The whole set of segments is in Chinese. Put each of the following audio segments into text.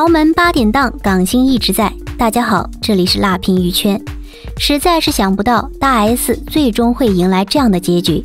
豪门八点档，港星一直在。大家好，这里是辣评娱圈。实在是想不到大 S 最终会迎来这样的结局：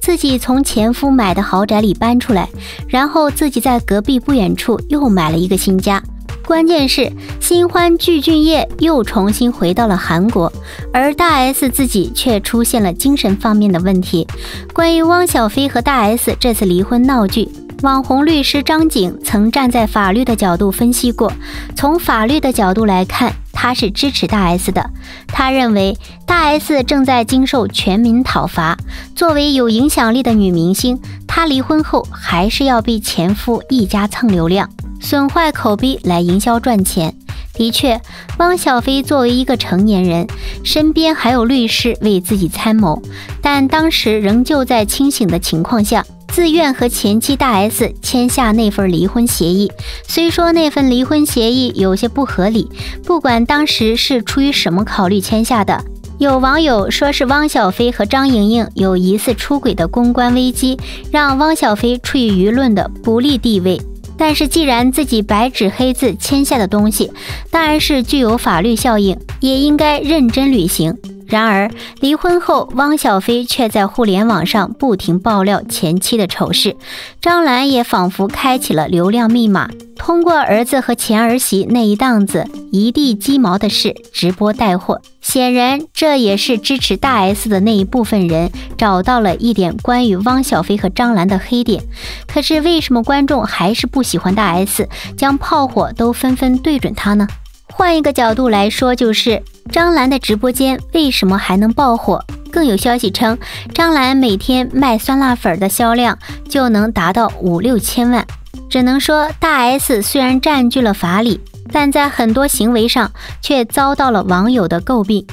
自己从前夫买的豪宅里搬出来，然后自己在隔壁不远处又买了一个新家。关键是新欢具俊晔又重新回到了韩国，而大 S 自己却出现了精神方面的问题。关于汪小菲和大 S 这次离婚闹剧。网红律师张景曾站在法律的角度分析过，从法律的角度来看，他是支持大 S 的。他认为大 S 正在经受全民讨伐，作为有影响力的女明星，她离婚后还是要被前夫一家蹭流量、损坏口碑来营销赚钱。的确，汪小菲作为一个成年人，身边还有律师为自己参谋，但当时仍旧在清醒的情况下。自愿和前妻大 S 签下那份离婚协议，虽说那份离婚协议有些不合理，不管当时是出于什么考虑签下的，有网友说是汪小菲和张莹莹有疑似出轨的公关危机，让汪小菲处于舆论的不利地位。但是既然自己白纸黑字签下的东西，当然是具有法律效应，也应该认真履行。然而，离婚后，汪小菲却在互联网上不停爆料前妻的丑事，张兰也仿佛开启了流量密码，通过儿子和前儿媳那一档子一地鸡毛的事直播带货。显然，这也是支持大 S 的那一部分人找到了一点关于汪小菲和张兰的黑点。可是，为什么观众还是不喜欢大 S，将炮火都纷纷对准他呢？换一个角度来说，就是张兰的直播间为什么还能爆火？更有消息称，张兰每天卖酸辣粉的销量就能达到五六千万。只能说，大 S 虽然占据了法理，但在很多行为上却遭到了网友的诟病。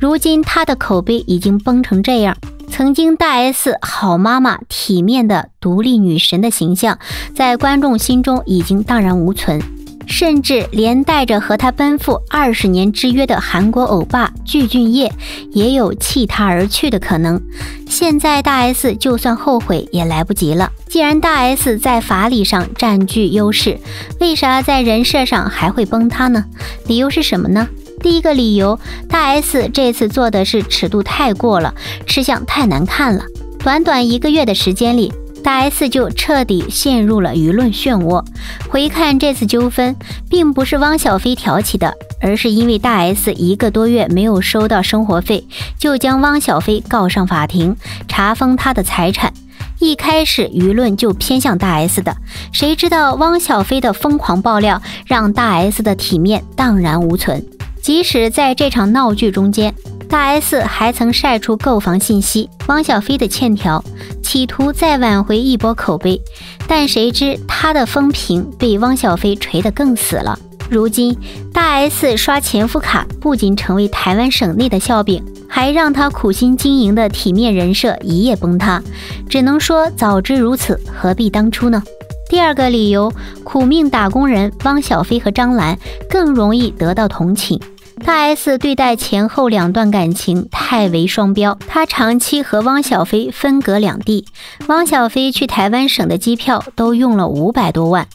如今她的口碑已经崩成这样，曾经大 S 好妈妈、体面的独立女神的形象，在观众心中已经荡然无存。甚至连带着和他奔赴二十年之约的韩国欧巴具俊晔，也有弃他而去的可能。现在大 S 就算后悔也来不及了。既然大 S 在法理上占据优势，为啥在人设上还会崩塌呢？理由是什么呢？第一个理由，大 S 这次做的是尺度太过了，吃相太难看了。短短一个月的时间里。大 S 就彻底陷入了舆论漩涡。回看这次纠纷，并不是汪小菲挑起的，而是因为大 S 一个多月没有收到生活费，就将汪小菲告上法庭，查封他的财产。一开始舆论就偏向大 S 的，谁知道汪小菲的疯狂爆料，让大 S 的体面荡然无存。即使在这场闹剧中间。大 S 还曾晒出购房信息、汪小菲的欠条，企图再挽回一波口碑，但谁知他的风评被汪小菲锤得更死了。如今，大 S 刷前夫卡不仅成为台湾省内的笑柄，还让他苦心经营的体面人设一夜崩塌。只能说早知如此，何必当初呢？第二个理由，苦命打工人汪小菲和张兰更容易得到同情。大 S 对待前后两段感情太为双标，她长期和汪小菲分隔两地，汪小菲去台湾省的机票都用了五百多万。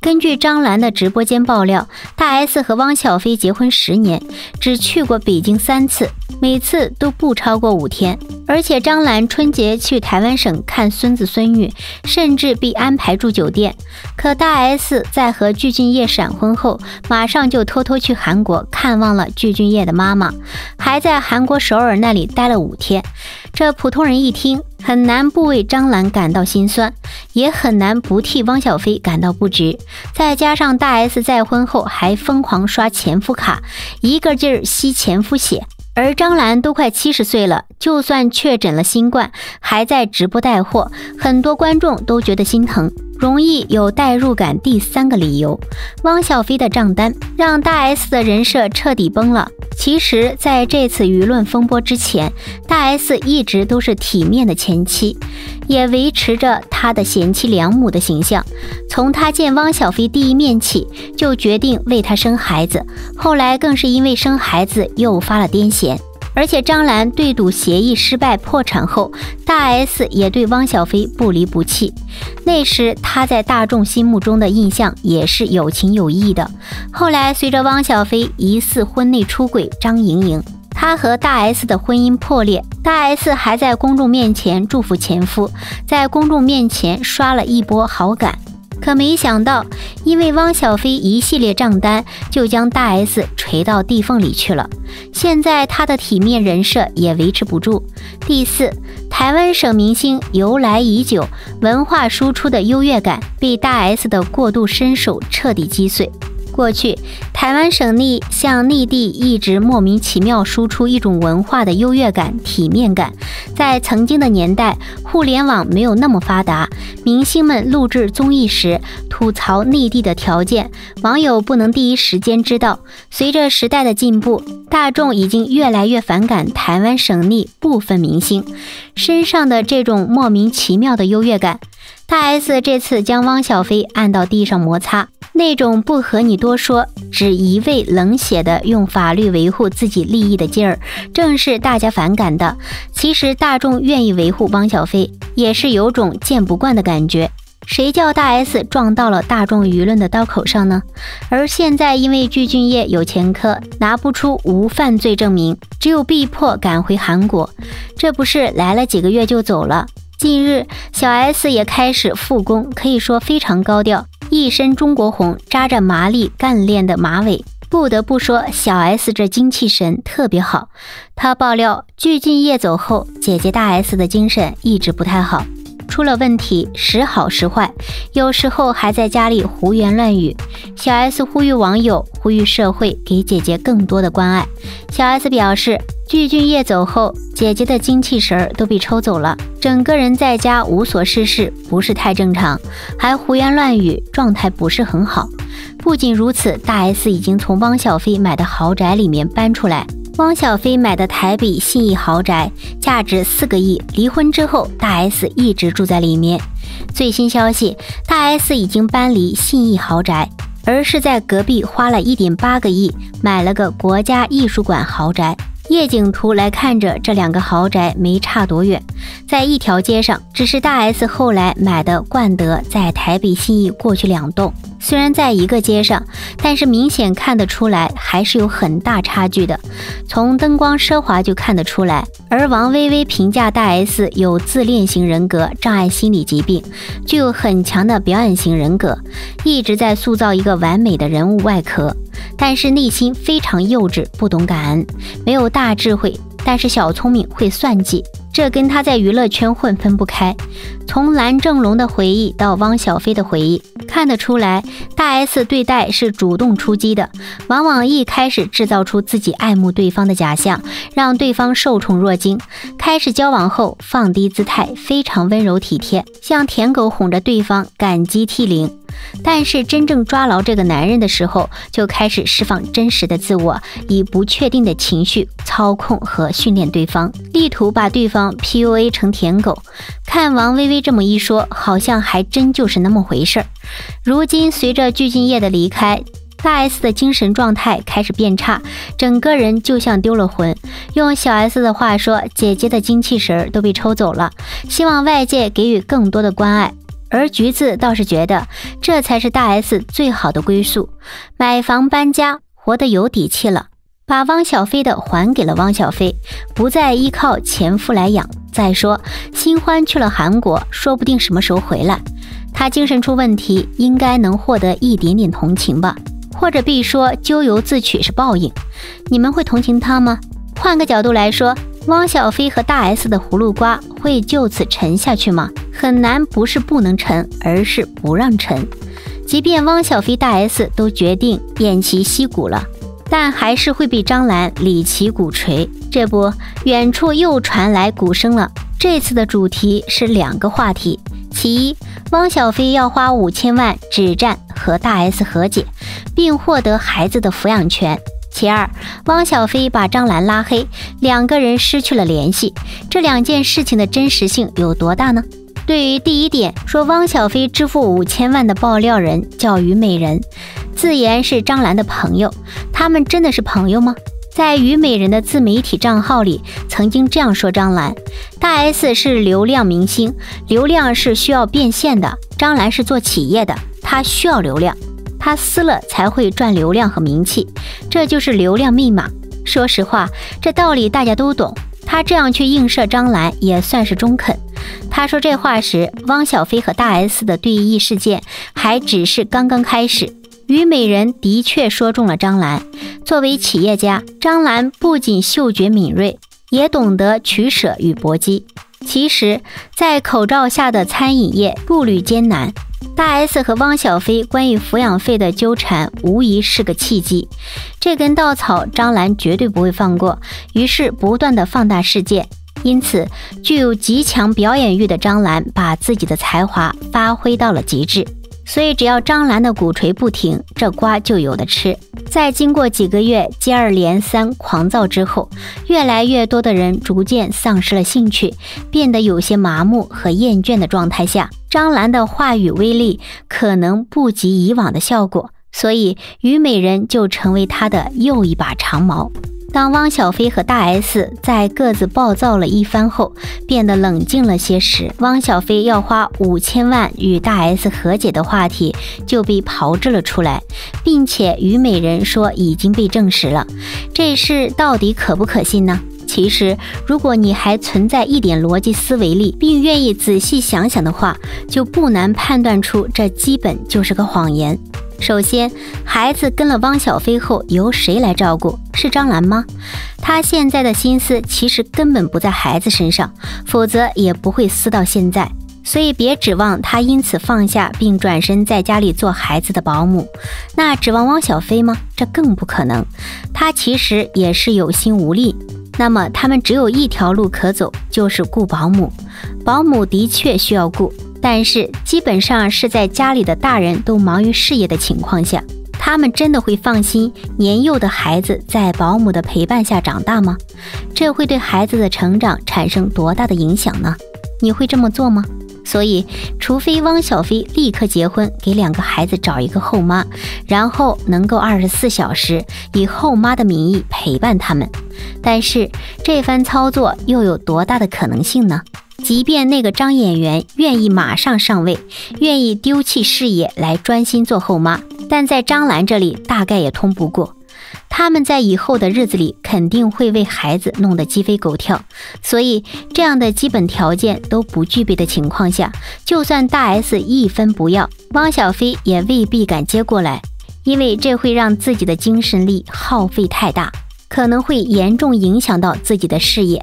根据张兰的直播间爆料，大 S 和汪小菲结婚十年，只去过北京三次，每次都不超过五天。而且张兰春节去台湾省看孙子孙女，甚至被安排住酒店。可大 S 在和具俊晔闪婚后，马上就偷偷去韩国看望了具俊晔的妈妈，还在韩国首尔那里待了五天。这普通人一听，很难不为张兰感到心酸，也很难不替汪小菲感到不值。再加上大 S 再婚后还疯狂刷前夫卡，一个劲儿吸前夫血。而张兰都快七十岁了，就算确诊了新冠，还在直播带货，很多观众都觉得心疼，容易有代入感。第三个理由，汪小菲的账单让大 S 的人设彻底崩了。其实，在这次舆论风波之前，大 S 一直都是体面的前妻，也维持着她的贤妻良母的形象。从她见汪小菲第一面起，就决定为他生孩子，后来更是因为生孩子诱发了癫痫。而且张兰对赌协议失败破产后，大 S 也对汪小菲不离不弃。那时他在大众心目中的印象也是有情有义的。后来随着汪小菲疑似婚内出轨张莹莹，他和大 S 的婚姻破裂，大 S 还在公众面前祝福前夫，在公众面前刷了一波好感。可没想到，因为汪小菲一系列账单，就将大 S 锤到地缝里去了。现在他的体面人设也维持不住。第四，台湾省明星由来已久，文化输出的优越感被大 S 的过度伸手彻底击碎。过去，台湾省内向内地一直莫名其妙输出一种文化的优越感、体面感。在曾经的年代，互联网没有那么发达，明星们录制综艺时吐槽内地的条件，网友不能第一时间知道。随着时代的进步，大众已经越来越反感台湾省内部分明星身上的这种莫名其妙的优越感。大 S 这次将汪小菲按到地上摩擦，那种不和你多说，只一味冷血的用法律维护自己利益的劲儿，正是大家反感的。其实大众愿意维护汪小菲，也是有种见不惯的感觉。谁叫大 S 撞到了大众舆论的刀口上呢？而现在因为具俊晔有前科，拿不出无犯罪证明，只有被迫赶回韩国。这不是来了几个月就走了？近日，小 S 也开始复工，可以说非常高调，一身中国红，扎着麻利干练的马尾。不得不说，小 S 这精气神特别好。她爆料，鞠婧祎走后，姐姐大 S 的精神一直不太好。出了问题，时好时坏，有时候还在家里胡言乱语。小 S 呼吁网友，呼吁社会给姐姐更多的关爱。小 S 表示，具俊晔走后，姐姐的精气神儿都被抽走了，整个人在家无所事事，不是太正常，还胡言乱语，状态不是很好。不仅如此，大 S 已经从汪小菲买的豪宅里面搬出来。汪小菲买的台北信义豪宅价值四个亿，离婚之后，大 S 一直住在里面。最新消息，大 S 已经搬离信义豪宅，而是在隔壁花了一点八个亿买了个国家艺术馆豪宅。夜景图来看着，这两个豪宅没差多远，在一条街上。只是大 S 后来买的冠德在台北信义过去两栋，虽然在一个街上，但是明显看得出来还是有很大差距的。从灯光奢华就看得出来。而王薇薇评价大 S 有自恋型人格障碍心理疾病，具有很强的表演型人格，一直在塑造一个完美的人物外壳。但是内心非常幼稚，不懂感恩，没有大智慧，但是小聪明，会算计。这跟他在娱乐圈混分不开。从蓝正龙的回忆到汪小菲的回忆，看得出来，大 S 对待是主动出击的，往往一开始制造出自己爱慕对方的假象，让对方受宠若惊。开始交往后，放低姿态，非常温柔体贴，像舔狗哄着对方感激涕零。但是真正抓牢这个男人的时候，就开始释放真实的自我，以不确定的情绪操控和训练对方，力图把对方 PUA 成舔狗。看王薇薇这么一说，好像还真就是那么回事儿。如今随着具俊晔的离开，大 S 的精神状态开始变差，整个人就像丢了魂。用小 S 的话说，姐姐的精气神都被抽走了，希望外界给予更多的关爱。而橘子倒是觉得，这才是大 S 最好的归宿，买房搬家，活得有底气了，把汪小菲的还给了汪小菲，不再依靠前夫来养。再说，新欢去了韩国，说不定什么时候回来，他精神出问题，应该能获得一点点同情吧，或者必说咎由自取是报应。你们会同情他吗？换个角度来说。汪小菲和大 S 的葫芦瓜会就此沉下去吗？很难，不是不能沉，而是不让沉。即便汪小菲、大 S 都决定偃旗息鼓了，但还是会被张兰理其鼓槌。这不，远处又传来鼓声了。这次的主题是两个话题：其一，汪小菲要花五千万止战和大 S 和解，并获得孩子的抚养权。其二，汪小菲把张兰拉黑，两个人失去了联系。这两件事情的真实性有多大呢？对于第一点，说汪小菲支付五千万的爆料人叫虞美人，自言是张兰的朋友，他们真的是朋友吗？在虞美人的自媒体账号里，曾经这样说张兰：大 S 是流量明星，流量是需要变现的。张兰是做企业的，她需要流量，他撕了才会赚流量和名气，这就是流量密码。说实话，这道理大家都懂。他这样去映射张兰，也算是中肯。他说这话时，汪小菲和大 S 的对弈事件还只是刚刚开始。虞美人的确说中了张兰。作为企业家，张兰不仅嗅觉敏锐，也懂得取舍与搏击。其实，在口罩下的餐饮业步履艰难，大 S 和汪小菲关于抚养费的纠缠，无疑是个契机。这根稻草，张兰绝对不会放过，于是不断的放大事件。因此，具有极强表演欲的张兰，把自己的才华发挥到了极致。所以，只要张兰的鼓槌不停，这瓜就有的吃。在经过几个月接二连三狂躁之后，越来越多的人逐渐丧失了兴趣，变得有些麻木和厌倦的状态下，张兰的话语威力可能不及以往的效果，所以虞美人就成为他的又一把长矛。当汪小菲和大 S 在各自暴躁了一番后，变得冷静了些时，汪小菲要花五千万与大 S 和解的话题就被炮制了出来，并且虞美人说已经被证实了。这事到底可不可信呢？其实，如果你还存在一点逻辑思维力，并愿意仔细想想的话，就不难判断出这基本就是个谎言。首先，孩子跟了汪小菲后，由谁来照顾？是张兰吗？她现在的心思其实根本不在孩子身上，否则也不会撕到现在。所以别指望她因此放下并转身在家里做孩子的保姆。那指望汪小菲吗？这更不可能。他其实也是有心无力。那么他们只有一条路可走，就是雇保姆。保姆的确需要雇。但是基本上是在家里的大人都忙于事业的情况下，他们真的会放心年幼的孩子在保姆的陪伴下长大吗？这会对孩子的成长产生多大的影响呢？你会这么做吗？所以，除非汪小菲立刻结婚，给两个孩子找一个后妈，然后能够二十四小时以后妈的名义陪伴他们。但是这番操作又有多大的可能性呢？即便那个张演员愿意马上上位，愿意丢弃事业来专心做后妈，但在张兰这里大概也通不过。他们在以后的日子里肯定会为孩子弄得鸡飞狗跳，所以这样的基本条件都不具备的情况下，就算大 S 一分不要，汪小菲也未必敢接过来，因为这会让自己的精神力耗费太大。可能会严重影响到自己的事业，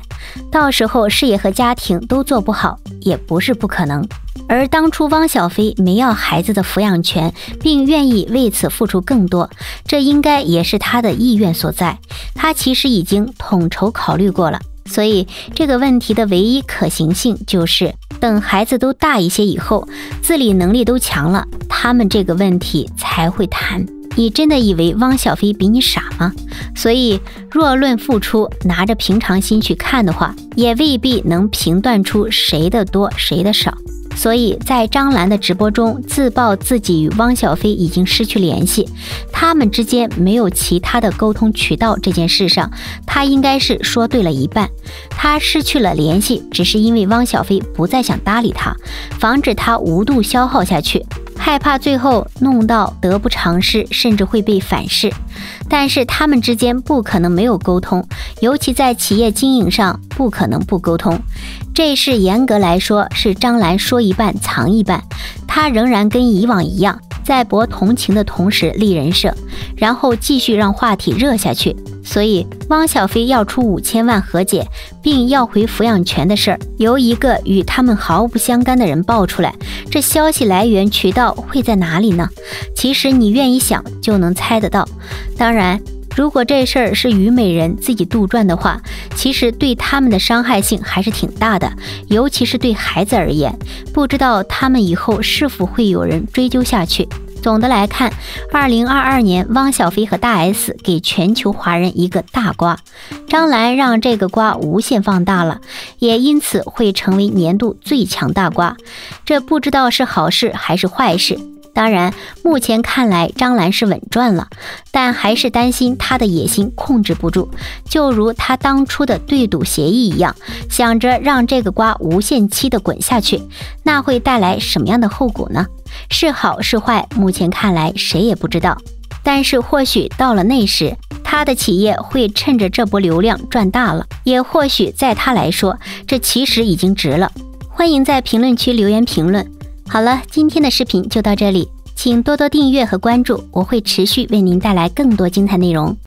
到时候事业和家庭都做不好，也不是不可能。而当初汪小菲没要孩子的抚养权，并愿意为此付出更多，这应该也是他的意愿所在。他其实已经统筹考虑过了，所以这个问题的唯一可行性就是等孩子都大一些以后，自理能力都强了，他们这个问题才会谈。你真的以为汪小菲比你傻吗？所以，若论付出，拿着平常心去看的话，也未必能评断出谁的多，谁的少。所以在张兰的直播中自曝自己与汪小菲已经失去联系，他们之间没有其他的沟通渠道这件事上，他应该是说对了一半。他失去了联系，只是因为汪小菲不再想搭理他，防止他无度消耗下去。害怕最后弄到得不偿失，甚至会被反噬。但是他们之间不可能没有沟通，尤其在企业经营上，不可能不沟通。这事严格来说是张兰说一半藏一半，她仍然跟以往一样，在博同情的同时立人设，然后继续让话题热下去。所以，汪小菲要出五千万和解，并要回抚养权的事儿，由一个与他们毫不相干的人爆出来，这消息来源渠道会在哪里呢？其实你愿意想就能猜得到。当然，如果这事儿是虞美人自己杜撰的话，其实对他们的伤害性还是挺大的，尤其是对孩子而言，不知道他们以后是否会有人追究下去。总的来看，二零二二年，汪小菲和大 S 给全球华人一个大瓜，张兰让这个瓜无限放大了，也因此会成为年度最强大瓜。这不知道是好事还是坏事。当然，目前看来张兰是稳赚了，但还是担心他的野心控制不住，就如他当初的对赌协议一样，想着让这个瓜无限期的滚下去，那会带来什么样的后果呢？是好是坏，目前看来谁也不知道。但是或许到了那时，他的企业会趁着这波流量赚大了，也或许在他来说，这其实已经值了。欢迎在评论区留言评论。好了，今天的视频就到这里，请多多订阅和关注，我会持续为您带来更多精彩内容。